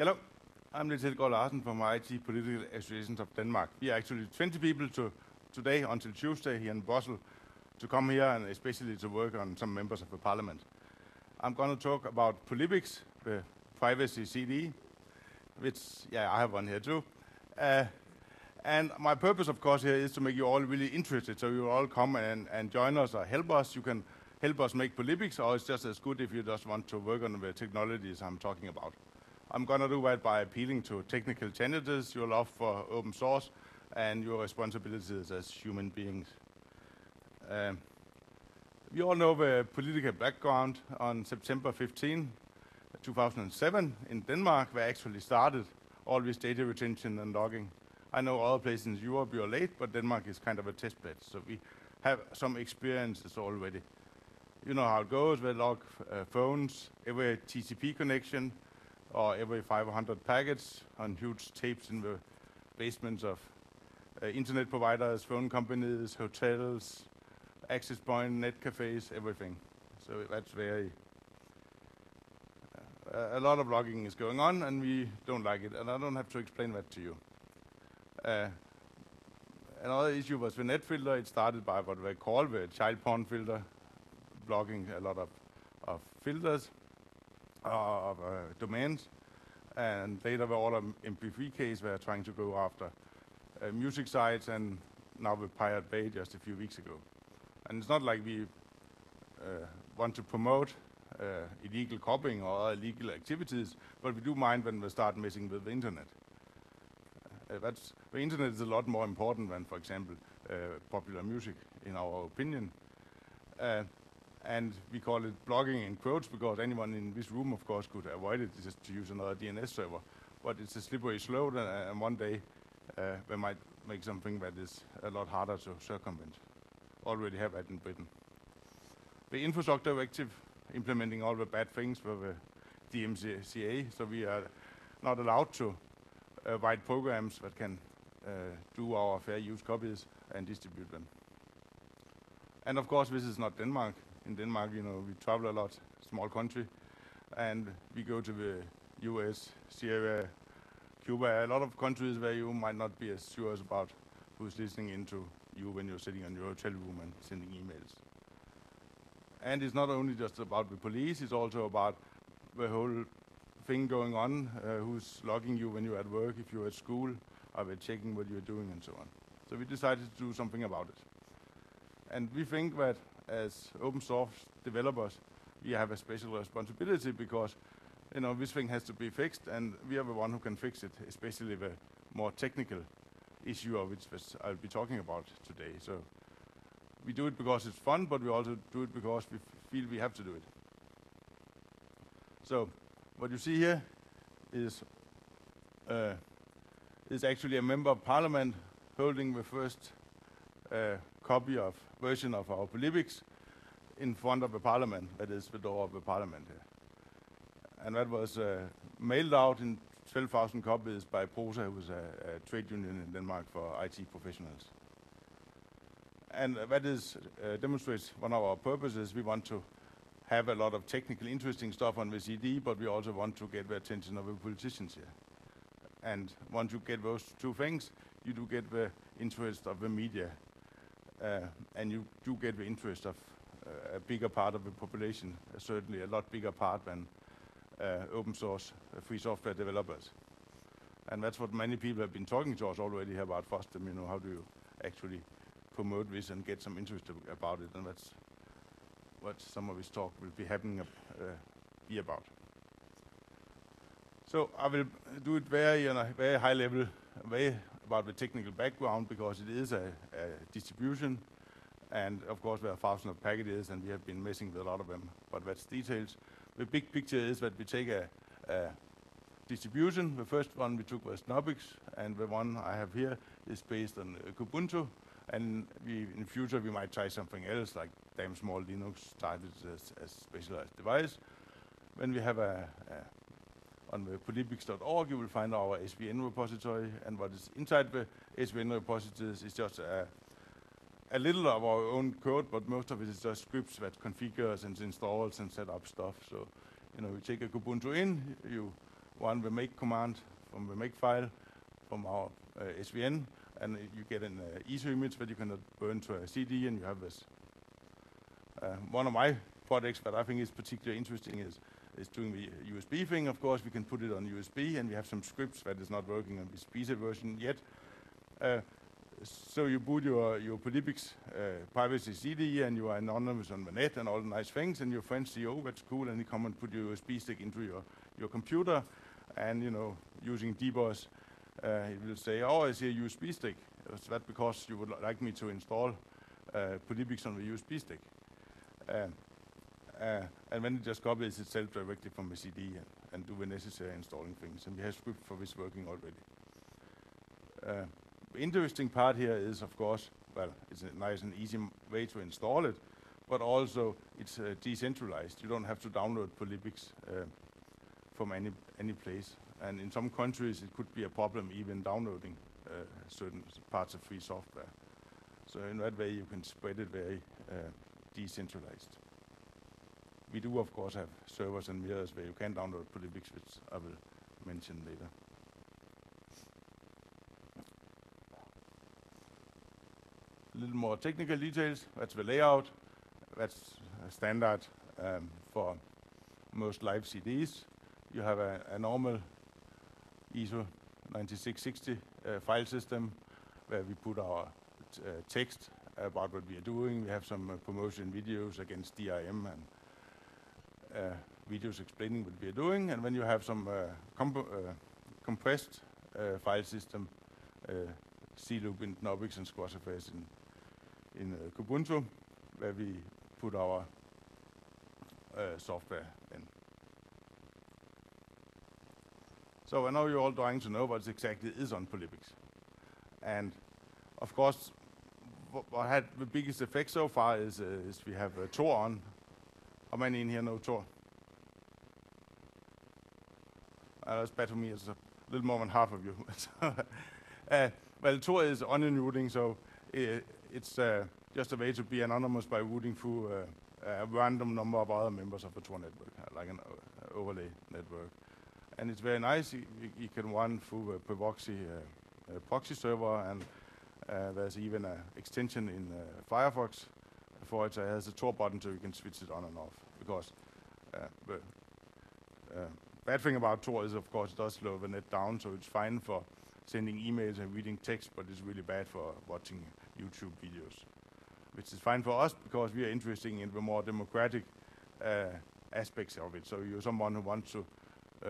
Hello, I'm Niels Hedgaard Larsen from IT Political Associations of Denmark. We are actually 20 people to, today until Tuesday here in Brussels to come here and especially to work on some members of the parliament. I'm going to talk about Polippix, the privacy CD, which, yeah, I have one here too. Uh, and my purpose, of course, here is to make you all really interested, so you all come and, and join us or help us. You can help us make Polippix, or it's just as good if you just want to work on the technologies I'm talking about. I'm going to do that by appealing to technical challenges, your love for open source, and your responsibilities as human beings. Um, we all know the political background on September 15, 2007 in Denmark, where actually started all this data retention and logging. I know other places in Europe you're late, but Denmark is kind of a test bed, so we have some experiences already. You know how it goes, we log uh, phones, every TCP connection, or every 500 packets on huge tapes in the basements of uh, internet providers, phone companies, hotels, access point, net cafes, everything. So that's very, uh, a lot of logging is going on and we don't like it. And I don't have to explain that to you. Uh, another issue was the net filter. It started by what they call the child porn filter, blocking a lot of, of filters of uh, domains. And later the all MP3 case were trying to go after uh, music sites and now with Pirate Bay just a few weeks ago. And it's not like we uh, want to promote uh, illegal copying or illegal activities, but we do mind when we start messing with the internet. Uh, that's, the internet is a lot more important than, for example, uh, popular music, in our opinion. Uh, and we call it blogging in quotes because anyone in this room, of course, could avoid it just to use another DNS server. But it's a slippery slope, and, and one day uh, we might make something that is a lot harder to circumvent. Already have that in Britain. The infrastructure directive implementing all the bad things for the DMCA, so we are not allowed to uh, write programs that can uh, do our fair use copies and distribute them. And of course, this is not Denmark in Denmark, you know, we travel a lot, small country, and we go to the US, Syria, Cuba, a lot of countries where you might not be as sure about who's listening into you when you're sitting in your hotel room and sending emails. And it's not only just about the police, it's also about the whole thing going on, uh, who's logging you when you're at work, if you're at school, are they checking what you're doing and so on. So we decided to do something about it. And we think that as open source developers, we have a special responsibility because you know this thing has to be fixed, and we are the one who can fix it, especially the more technical issue of which I'll be talking about today. So we do it because it's fun, but we also do it because we feel we have to do it. So what you see here is uh, is actually a member of parliament holding the first copy of version of our Polippix in front of the parliament, that is the door of the parliament here. And that was uh, mailed out in 12,000 copies by PROSA, who is a, a, trade union in Denmark for IT professionals. And that is, uh, demonstrates one of our purposes. We want to have a lot of technical, interesting stuff on the CD, but we also want to get the attention of the politicians here. And once you get those two things, you do get the interest of the media and you do get the interest of uh, a bigger part of the population, uh, certainly a lot bigger part than open source free software developers. And that's what many people have been talking to us already about FOSDEM, you know, how do you actually promote this and get some interest about it, and that's what some of this talk will be happening uh, be about. So I will do it very on a very high level, very about the technical background because it is a, a distribution and of course there are thousands of packages and we have been messing with a lot of them, but that's details. The big picture is that we take a, a distribution. The first one we took was Knoppix and the one I have here is based on uh, Kubuntu and we, in future we might try something else like damn small Linux targeted as, a specialized device. When we have a, a on the polippix.org, you will find our SVN repository, and what is inside the SVN repositories is just a, a little of our own code, but most of it is just scripts that configures and installs and set up stuff. So, you know, you take a Kubuntu in, you run the make command from the make file from our uh, SVN, and you get an uh, ISO image that you can burn to a CD, and you have this. Uh, one of my projects that I think is particularly interesting is is doing the USB thing. Of course, we can put it on USB, and we have some scripts that is not working on this beta version yet. Uh, so you boot your, your Polippix uh, privacy CD, and you are anonymous on the net and all the nice things, and your friends see, oh, that's cool, and you come and put your USB stick into your, your computer, and, you know, using D-Bus, uh, it will say, oh, I see a USB stick. Is that because you would like me to install uh, Polippix on the USB stick? Uh, uh, and then it just copies itself directly from the CD and, and do the necessary installing things. And we have script for this working already. Uh, interesting part here is, of course, well, it's a nice and easy way to install it, but also it's uh, decentralized. You don't have to download Polippix uh, from any any place. And in some countries, it could be a problem even downloading uh, certain parts of free software. So in that way, you can spread it very uh, decentralized. We do, of course, have servers and mirrors where you can download Polippix, which I will mention later. A little more technical details. That's the layout. That's standard um, for most live CDs. You have a, a normal ISO 9660 uh, file system where we put our uh, text about what we are doing. We have some uh, promotion videos against DRM and videos explaining what we are doing. And when you have some uh, comp uh, compressed file system, C-loop in Knoppix and SquashFS in in uh, Kubuntu, where we put our uh, software in. So I know you're all trying to know what exactly is on Polippix. And of course, what had the biggest effect so far is, uh, is we have uh, Tor on. How many in here know Tor? Uh, that's better for me, it's a little more than half of you. uh, well, Tor is onion routing, so uh, it's uh, just a way to be anonymous by routing through uh, a random number of other members of the Tor network, like an overlay network. And it's very nice. You, you can run through a Proxy proxy server, and there's even an extension in Firefox for it. Has a Tor button, so you can switch it on and off. Because the bad thing about Tor is, of course, it does slow the net down, so it's fine for sending emails and reading text, but it's really bad for watching YouTube videos, which is fine for us because we are interested in the more democratic uh, aspects of it. So you're someone who wants to, uh,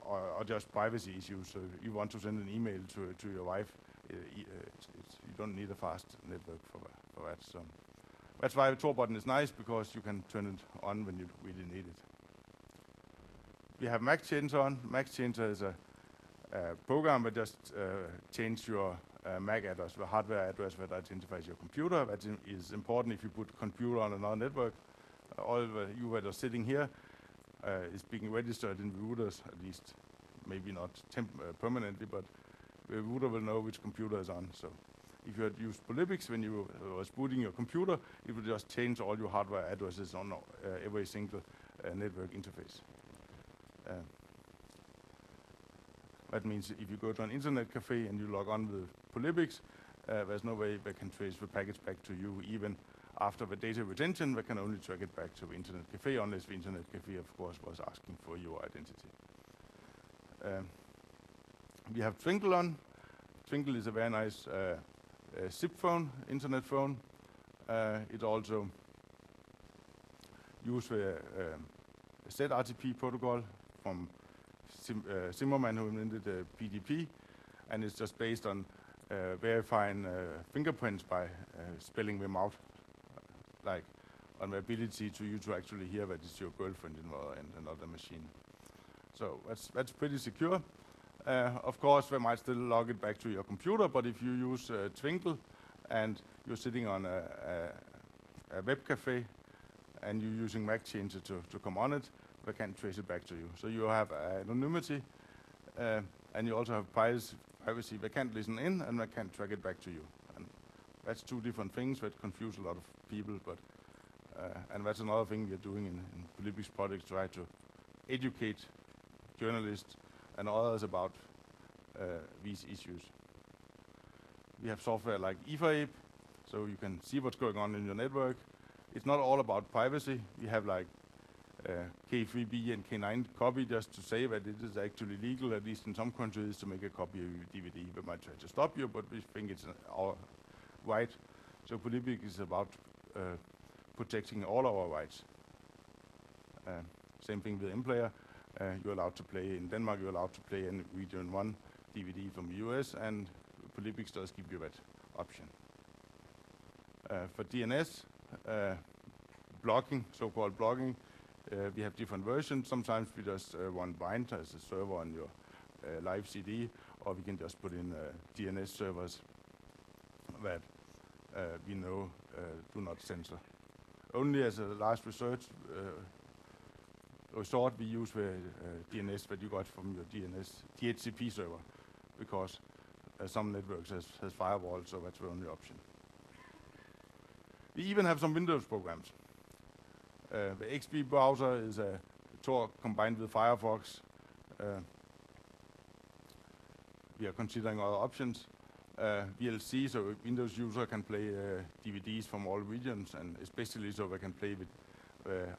or, or, just privacy issues. So you want to send an email to to your wife. Uh, it's, it's, you don't need a fast network for for that. So that's why the Tor button is nice because you can turn it on when you really need it. We have MacChanger on. MacChanger is a, a program that just uh, change your uh, MAC address, the hardware address that identifies your computer. That is important if you put computer on another network. Uh, all the you that are sitting here uh, is being registered in the routers, at least maybe not uh, permanently, but the router will know which computer is on. So if you had used Polippix when you were booting your computer, it would just change all your hardware addresses on uh, every single uh, network interface. That means if you go to an internet cafe and you log on with Polippix, uh, there's no way they can trace the package back to you even after the data retention, they can only track it back to the internet cafe unless the internet cafe, of course, was asking for your identity. Um, we have Twinkle on. Twinkle is a very nice uh, uh, SIP phone, internet phone. Uh, it also uses the um, ZRTP protocol from Sim, uh, Zimmermann who invented the PGP, and it's just based on uh, verifying uh, fingerprints by spelling them out, like on the ability to you to actually hear that it's your girlfriend in another machine. So that's that's pretty secure. Uh, of course, they might still log it back to your computer, but if you use uh, Twinkle and you're sitting on a, a, a, web cafe and you're using MacChanger to, to come on it, they can't trace it back to you. So you have anonymity, uh, and you also have privacy. They can't listen in, and they can't track it back to you. And that's two different things that confuse a lot of people. But uh, and that's another thing we're doing in, in Polippix projects, try to educate journalists and others about uh, these issues. We have software like EtherApe, so you can see what's going on in your network. It's not all about privacy. We have like uh, K3B and K9 copy just to say that it is actually legal, at least in some countries, to make a copy of your DVD. We might try to stop you, but we think it's our right. So Polippix is about uh, protecting all our rights. Uh, same thing with MPlayer. Uh, you're allowed to play in Denmark, you're allowed to play in Region 1 DVD from the US, and Polippix does give you that option. Uh, for DNS, uh, blocking, so-called blocking, uh, we have different versions. Sometimes we just uh, run bind as a server on your uh, live CD, or we can just put in DNS servers that we know do not censor. Only as a last research resort, we use the DNS that you got from your DNS DHCP server, because some networks has, has firewalls, so that's the only option. We even have some Windows programs. Uh, the XP browser is a Tor combined with Firefox. Uh, we are considering other options. Uh, VLC, so Windows user can play DVDs from all regions, and especially so they can play with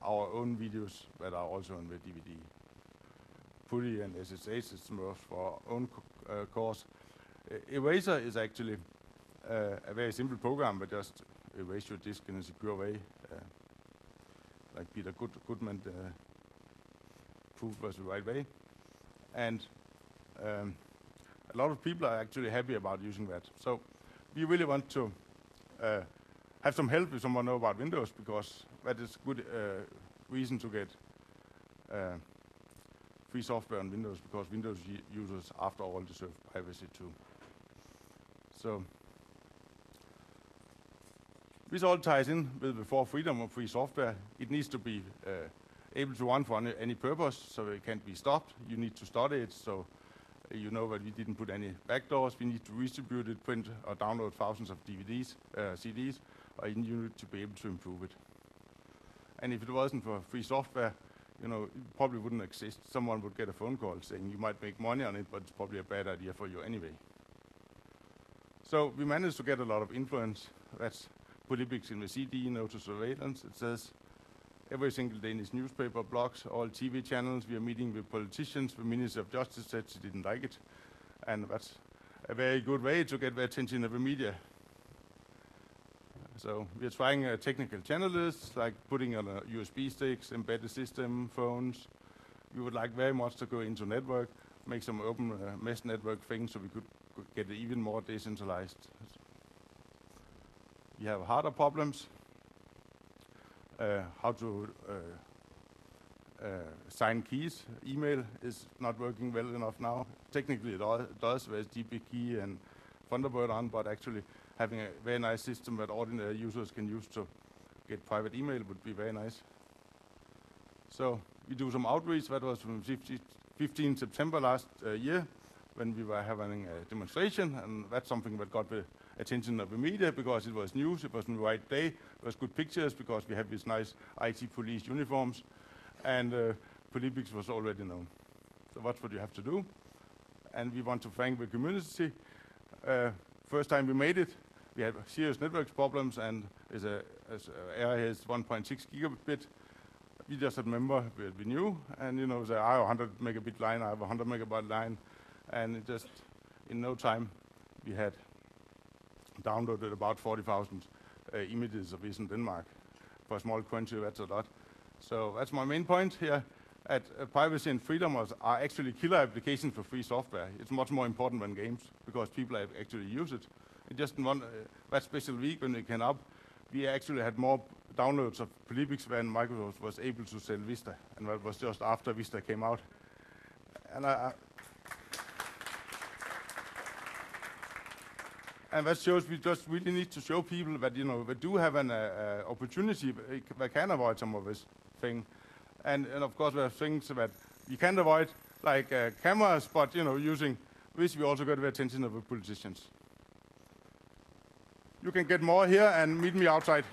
our own videos that are also on the DVD. PuTTY and SSH is for our own uh, course. Uh, Eraser is actually uh, a very simple program, but just erase your disk in a secure way like Peter Good Gutmann proved was the right way. And um, a lot of people are actually happy about using that. So we really want to uh, have some help if someone know about Windows because that is good uh, reason to get uh, free software on Windows because Windows users, after all, deserve privacy too. So this all ties in with the four freedom of free software. It needs to be uh, able to run for any, any, purpose, so it can't be stopped. You need to study it, so you know that we didn't put any backdoors. We need to distribute it, print or download thousands of DVDs, uh, CDs, you need to be able to improve it. And if it wasn't for free software, you know, it probably wouldn't exist. Someone would get a phone call saying you might make money on it, but it's probably a bad idea for you anyway. So we managed to get a lot of influence. That's Polippix in the CD, no to surveillance. It says every single Danish newspaper, blogs, all TV channels. We are meeting with politicians. The Minister of Justice said she didn't like it. And that's a very good way to get the attention of the media. So we're trying uh, technical channels, like putting on a USB sticks, embedded system, phones. We would like very much to go into network, make some open uh, mesh network things so we could, get even more decentralized. We have harder problems. Uh, how to uh, uh, sign keys. Email is not working well enough now. Technically, it does. There's DB-key and Thunderbird on, but actually having a very nice system that ordinary users can use to get private email would be very nice. So we do some outreach. That was from 15 September last uh, year when we were having a demonstration, and that's something that got the attention of the media because it was news, it was on the right day, it was good pictures because we have these nice IT police uniforms, and uh, Polippix was already known. So that's what you have to do. And we want to thank the community. Uh, first time we made it, we had serious network problems, and as a, as a area is 1.6 gigabit. We just remember we knew, and you know, the, I have a 100 megabit line, I have a 100 megabyte line, and it just in no time we had downloaded about 40,000 uh, images of in Denmark. For a small country, that's a lot. So that's my main point here. At uh, privacy and freedom are actually killer applications for free software. It's much more important than games because people actually use it. Just in one uh, that special week when we came up, we actually had more downloads of Polippix than Microsoft was able to sell Vista, and that was just after Vista came out. And I, and that shows we just really need to show people that you know they do have an uh, uh, opportunity they can avoid some of this thing, and and of course there are things that you can avoid like uh, cameras, but you know using this we also got the attention of the politicians. You can get more here and meet me outside.